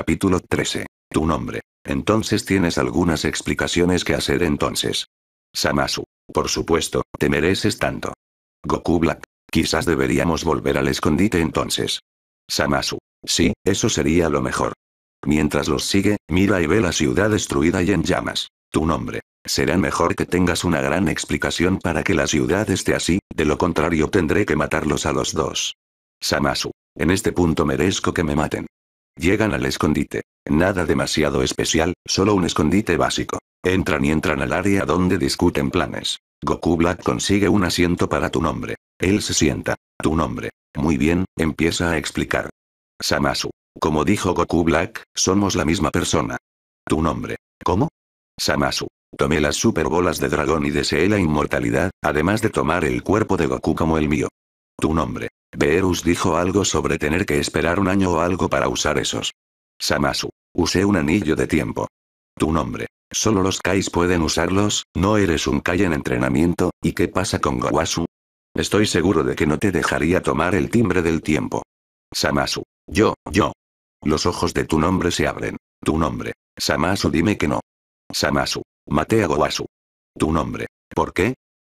Capítulo 13. Tu nombre. Entonces tienes algunas explicaciones que hacer entonces. Samasu. Por supuesto, te mereces tanto. Goku Black. Quizás deberíamos volver al escondite entonces. Samasu. Sí, eso sería lo mejor. Mientras los sigue, mira y ve la ciudad destruida y en llamas. Tu nombre. Será mejor que tengas una gran explicación para que la ciudad esté así, de lo contrario tendré que matarlos a los dos. Samasu. En este punto merezco que me maten. Llegan al escondite. Nada demasiado especial, solo un escondite básico. Entran y entran al área donde discuten planes. Goku Black consigue un asiento para tu nombre. Él se sienta. Tu nombre. Muy bien, empieza a explicar. Samasu. Como dijo Goku Black, somos la misma persona. Tu nombre. ¿Cómo? Samasu. Tomé las super bolas de dragón y deseé la inmortalidad, además de tomar el cuerpo de Goku como el mío. Tu nombre. Beerus dijo algo sobre tener que esperar un año o algo para usar esos. Samasu. Usé un anillo de tiempo. Tu nombre. Solo los Kais pueden usarlos, no eres un Kai en entrenamiento, ¿y qué pasa con Gowasu? Estoy seguro de que no te dejaría tomar el timbre del tiempo. Samasu. Yo, yo. Los ojos de tu nombre se abren. Tu nombre. Samasu dime que no. Samasu. Maté a Gowasu. Tu nombre. ¿Por qué?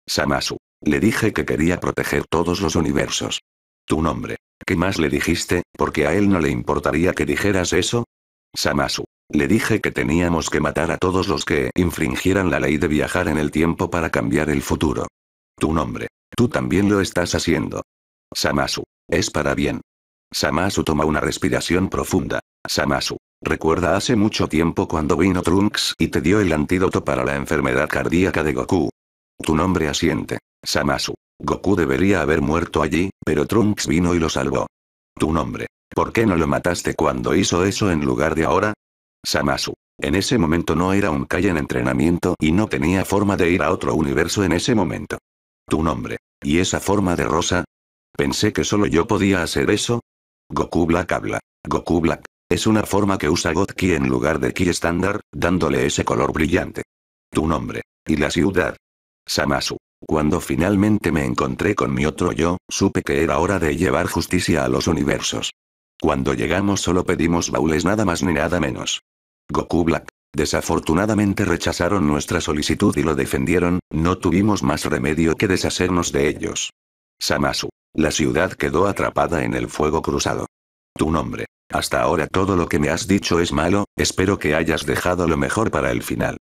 Samasu. Le dije que quería proteger todos los universos. Tu nombre. ¿Qué más le dijiste? Porque a él no le importaría que dijeras eso. Samasu. Le dije que teníamos que matar a todos los que infringieran la ley de viajar en el tiempo para cambiar el futuro. Tu nombre. Tú también lo estás haciendo. Samasu. Es para bien. Samasu toma una respiración profunda. Samasu. Recuerda hace mucho tiempo cuando vino Trunks y te dio el antídoto para la enfermedad cardíaca de Goku. Tu nombre asiente. Samasu. Goku debería haber muerto allí, pero Trunks vino y lo salvó. Tu nombre. ¿Por qué no lo mataste cuando hizo eso en lugar de ahora? Samasu. En ese momento no era un Kai en entrenamiento y no tenía forma de ir a otro universo en ese momento. Tu nombre. ¿Y esa forma de rosa? Pensé que solo yo podía hacer eso. Goku Black habla. Goku Black. Es una forma que usa God Ki en lugar de Ki estándar, dándole ese color brillante. Tu nombre. ¿Y la ciudad? Samasu. Cuando finalmente me encontré con mi otro yo, supe que era hora de llevar justicia a los universos. Cuando llegamos solo pedimos baúles nada más ni nada menos. Goku Black. Desafortunadamente rechazaron nuestra solicitud y lo defendieron, no tuvimos más remedio que deshacernos de ellos. Samasu. La ciudad quedó atrapada en el fuego cruzado. Tu nombre. Hasta ahora todo lo que me has dicho es malo, espero que hayas dejado lo mejor para el final.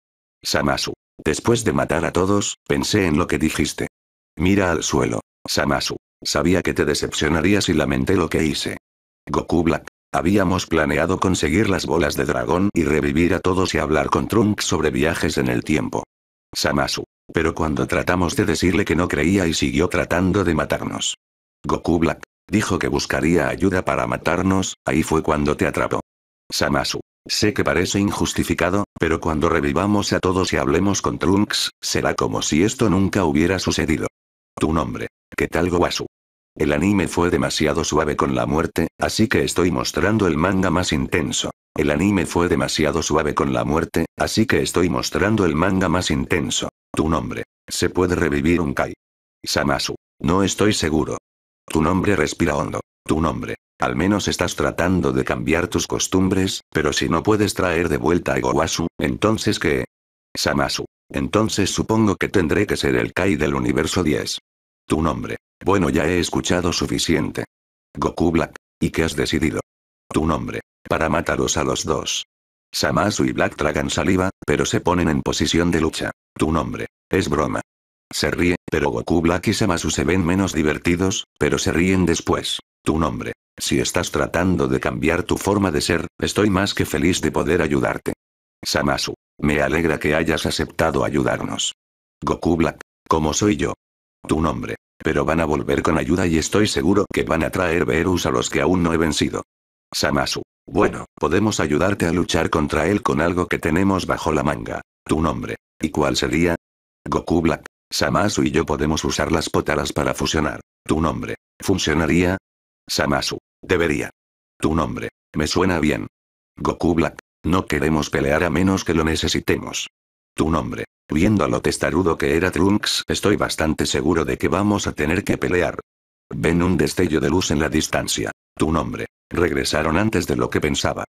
Samasu. Después de matar a todos, pensé en lo que dijiste. Mira al suelo. Samasu. Sabía que te decepcionarías y lamenté lo que hice. Goku Black. Habíamos planeado conseguir las bolas de dragón y revivir a todos y hablar con Trunks sobre viajes en el tiempo. Samasu. Pero cuando tratamos de decirle que no creía y siguió tratando de matarnos. Goku Black. Dijo que buscaría ayuda para matarnos, ahí fue cuando te atrapó. Samasu. Sé que parece injustificado, pero cuando revivamos a todos y hablemos con Trunks, será como si esto nunca hubiera sucedido. Tu nombre. ¿Qué tal Gowasu? El anime fue demasiado suave con la muerte, así que estoy mostrando el manga más intenso. El anime fue demasiado suave con la muerte, así que estoy mostrando el manga más intenso. Tu nombre. ¿Se puede revivir un Kai? Samasu. No estoy seguro. Tu nombre respira hondo. Tu nombre. Al menos estás tratando de cambiar tus costumbres, pero si no puedes traer de vuelta a Gowasu, entonces ¿qué? Samasu. Entonces supongo que tendré que ser el Kai del universo 10. Tu nombre. Bueno ya he escuchado suficiente. Goku Black. ¿Y qué has decidido? Tu nombre. Para mataros a los dos. Samasu y Black tragan saliva, pero se ponen en posición de lucha. Tu nombre. Es broma. Se ríe, pero Goku Black y Samasu se ven menos divertidos, pero se ríen después. Tu nombre. Si estás tratando de cambiar tu forma de ser, estoy más que feliz de poder ayudarte. Samasu. Me alegra que hayas aceptado ayudarnos. Goku Black. Como soy yo. Tu nombre. Pero van a volver con ayuda y estoy seguro que van a traer Verus a los que aún no he vencido. Samasu. Bueno, podemos ayudarte a luchar contra él con algo que tenemos bajo la manga. Tu nombre. ¿Y cuál sería? Goku Black. Samasu y yo podemos usar las potaras para fusionar. Tu nombre. ¿Funcionaría? Samasu. Debería. Tu nombre. Me suena bien. Goku Black. No queremos pelear a menos que lo necesitemos. Tu nombre. Viendo a lo testarudo que era Trunks, estoy bastante seguro de que vamos a tener que pelear. Ven un destello de luz en la distancia. Tu nombre. Regresaron antes de lo que pensaba.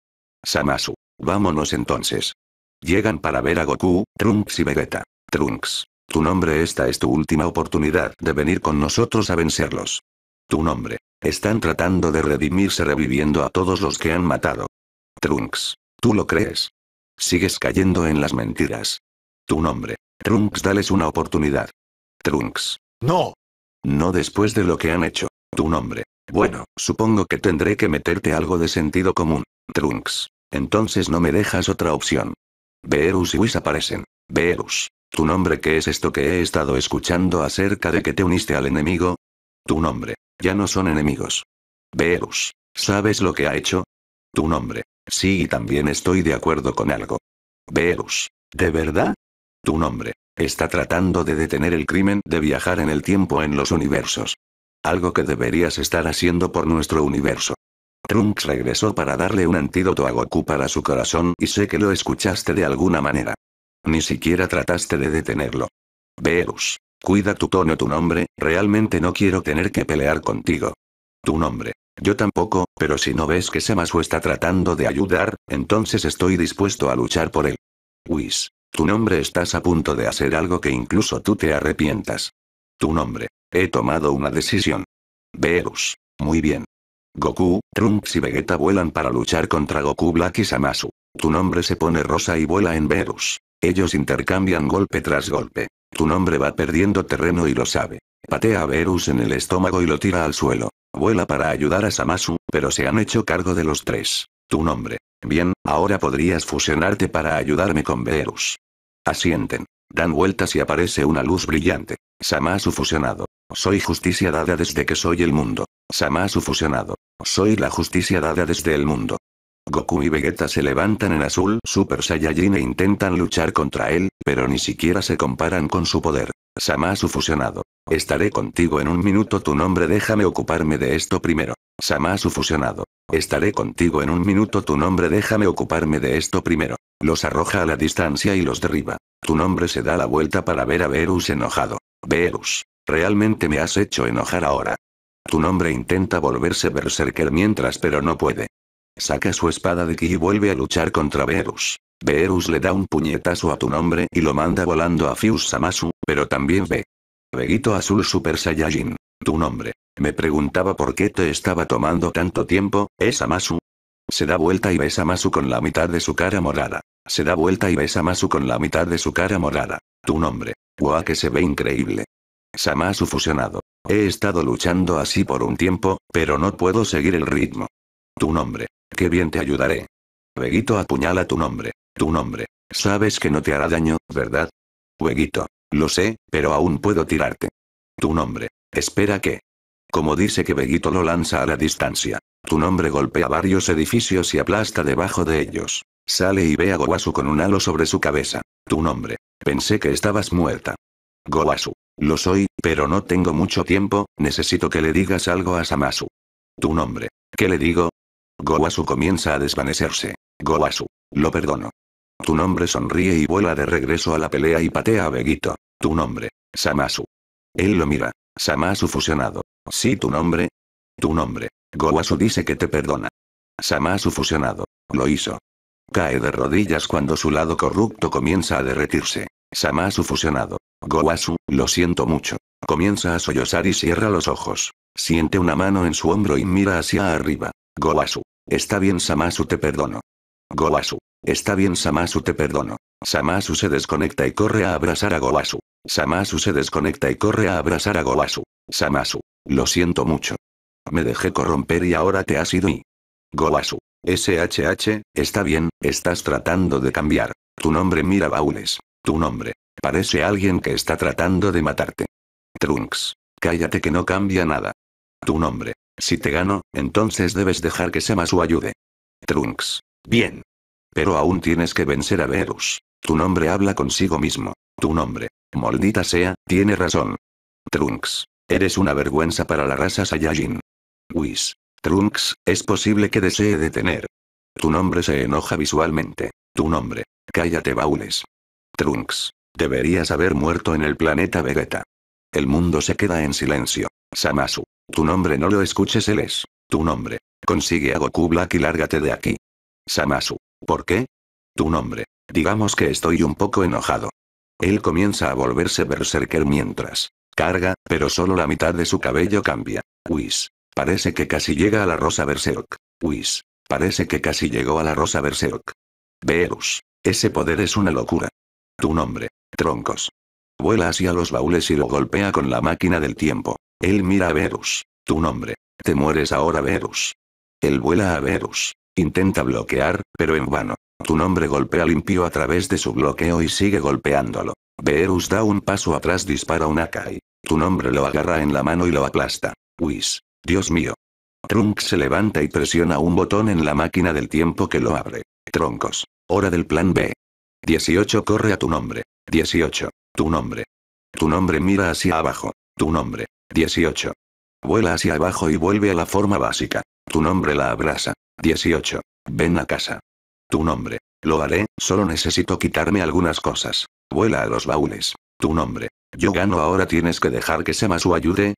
Samasu. Vámonos entonces. Llegan para ver a Goku, Trunks y Vegeta. Trunks. Tu nombre esta es tu última oportunidad de venir con nosotros a vencerlos. Tu nombre. Están tratando de redimirse reviviendo a todos los que han matado. Trunks. ¿Tú lo crees? Sigues cayendo en las mentiras. Tu nombre. Trunks, dales una oportunidad. Trunks. No. No después de lo que han hecho. Tu nombre. Bueno, supongo que tendré que meterte algo de sentido común. Trunks. Entonces no me dejas otra opción. Beerus y Whis aparecen. Beerus. ¿Tu nombre qué es esto que he estado escuchando acerca de que te uniste al enemigo? Tu nombre. Ya no son enemigos. Beerus. ¿Sabes lo que ha hecho? Tu nombre. Sí, y también estoy de acuerdo con algo. Beerus. ¿De verdad? Tu nombre. Está tratando de detener el crimen de viajar en el tiempo en los universos. Algo que deberías estar haciendo por nuestro universo. Trunks regresó para darle un antídoto a Goku para su corazón y sé que lo escuchaste de alguna manera. Ni siquiera trataste de detenerlo. Beerus. Cuida tu tono, tu nombre, realmente no quiero tener que pelear contigo. Tu nombre. Yo tampoco, pero si no ves que Samasu está tratando de ayudar, entonces estoy dispuesto a luchar por él. Whis. Tu nombre estás a punto de hacer algo que incluso tú te arrepientas. Tu nombre. He tomado una decisión. Beerus. Muy bien. Goku, Trunks y Vegeta vuelan para luchar contra Goku Black y Samasu. Tu nombre se pone rosa y vuela en Beerus. Ellos intercambian golpe tras golpe. Tu nombre va perdiendo terreno y lo sabe. Patea a Verus en el estómago y lo tira al suelo. Vuela para ayudar a Samasu, pero se han hecho cargo de los tres. Tu nombre. Bien, ahora podrías fusionarte para ayudarme con Verus. Asienten. Dan vueltas y aparece una luz brillante. Samasu fusionado. Soy justicia dada desde que soy el mundo. Samasu fusionado. Soy la justicia dada desde el mundo. Goku y Vegeta se levantan en azul Super Saiyajin e intentan luchar contra él, pero ni siquiera se comparan con su poder. Samasu fusionado. Estaré contigo en un minuto tu nombre déjame ocuparme de esto primero. Samasu fusionado. Estaré contigo en un minuto tu nombre déjame ocuparme de esto primero. Los arroja a la distancia y los derriba. Tu nombre se da la vuelta para ver a Verus enojado. Verus. Realmente me has hecho enojar ahora. Tu nombre intenta volverse berserker mientras pero no puede. Saca su espada de ki y vuelve a luchar contra Beerus. Beerus le da un puñetazo a tu nombre y lo manda volando a Fius Samasu, pero también ve. Veguito Azul Super Saiyajin. Tu nombre. Me preguntaba por qué te estaba tomando tanto tiempo, ¿es Samasu? Se da vuelta y ve Samasu con la mitad de su cara morada. Se da vuelta y ve Samasu con la mitad de su cara morada. Tu nombre. Guau que se ve increíble. Samasu fusionado. He estado luchando así por un tiempo, pero no puedo seguir el ritmo. Tu nombre. Qué bien te ayudaré. Veguito apuñala tu nombre. Tu nombre. Sabes que no te hará daño, ¿verdad? Veguito. Lo sé, pero aún puedo tirarte. Tu nombre. Espera que. Como dice que Veguito lo lanza a la distancia. Tu nombre golpea varios edificios y aplasta debajo de ellos. Sale y ve a Gowasu con un halo sobre su cabeza. Tu nombre. Pensé que estabas muerta. Gowasu. Lo soy, pero no tengo mucho tiempo, necesito que le digas algo a Samasu. Tu nombre. ¿Qué le digo? Gowasu comienza a desvanecerse. Gowasu. Lo perdono. Tu nombre sonríe y vuela de regreso a la pelea y patea a Veguito. Tu nombre. Samasu. Él lo mira. Samasu fusionado. Sí, tu nombre. Tu nombre. Gowasu dice que te perdona. Samasu fusionado. Lo hizo. Cae de rodillas cuando su lado corrupto comienza a derretirse. Samasu fusionado. Gowasu, lo siento mucho. Comienza a sollozar y cierra los ojos. Siente una mano en su hombro y mira hacia arriba. Gowasu. Está bien Samasu te perdono. Gowasu. Está bien Samasu te perdono. Samasu se desconecta y corre a abrazar a Gowasu. Samasu se desconecta y corre a abrazar a Gowasu. Samasu. Lo siento mucho. Me dejé corromper y ahora te has ido y... Gowasu. SHH, está bien, estás tratando de cambiar. Tu nombre mira baúles. Tu nombre. Parece alguien que está tratando de matarte. Trunks. Cállate que no cambia nada. Tu nombre. Si te gano, entonces debes dejar que Samasu ayude. Trunks. Bien. Pero aún tienes que vencer a Verus. Tu nombre habla consigo mismo. Tu nombre. Moldita sea, tiene razón. Trunks. Eres una vergüenza para la raza Saiyajin. Whis. Trunks, es posible que desee detener. Tu nombre se enoja visualmente. Tu nombre. Cállate baúles. Trunks. Deberías haber muerto en el planeta Vegeta. El mundo se queda en silencio. Samasu. Tu nombre no lo escuches él es. Tu nombre. Consigue a Goku Black y lárgate de aquí. Samasu. ¿Por qué? Tu nombre. Digamos que estoy un poco enojado. Él comienza a volverse berserker mientras carga, pero solo la mitad de su cabello cambia. Whis. Parece que casi llega a la rosa berserk. Whis. Parece que casi llegó a la rosa berserk. Verus. Ese poder es una locura. Tu nombre. Troncos. Vuela hacia los baúles y lo golpea con la máquina del tiempo. Él mira a Verus. Tu nombre. Te mueres ahora Verus. Él vuela a Verus. Intenta bloquear, pero en vano. Tu nombre golpea limpio a través de su bloqueo y sigue golpeándolo. Verus da un paso atrás, dispara un Akai. Tu nombre lo agarra en la mano y lo aplasta. Whis. Dios mío. Trunks se levanta y presiona un botón en la máquina del tiempo que lo abre. Troncos. Hora del plan B. 18 corre a tu nombre. 18. Tu nombre. Tu nombre mira hacia abajo. Tu nombre. 18. Vuela hacia abajo y vuelve a la forma básica. Tu nombre la abraza. 18. Ven a casa. Tu nombre. Lo haré, solo necesito quitarme algunas cosas. Vuela a los baúles. Tu nombre. Yo gano ahora tienes que dejar que Samasu ayude,